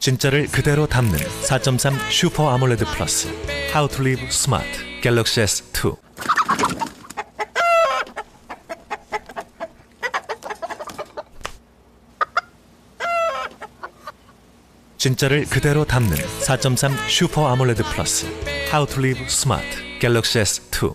진짜를 그대로 담는 4.3 Super AMOLED Plus. How to live smart Galaxy S2 진짜를 그대로 담는 4.3 Super AMOLED Plus. How to live smart Galaxy S2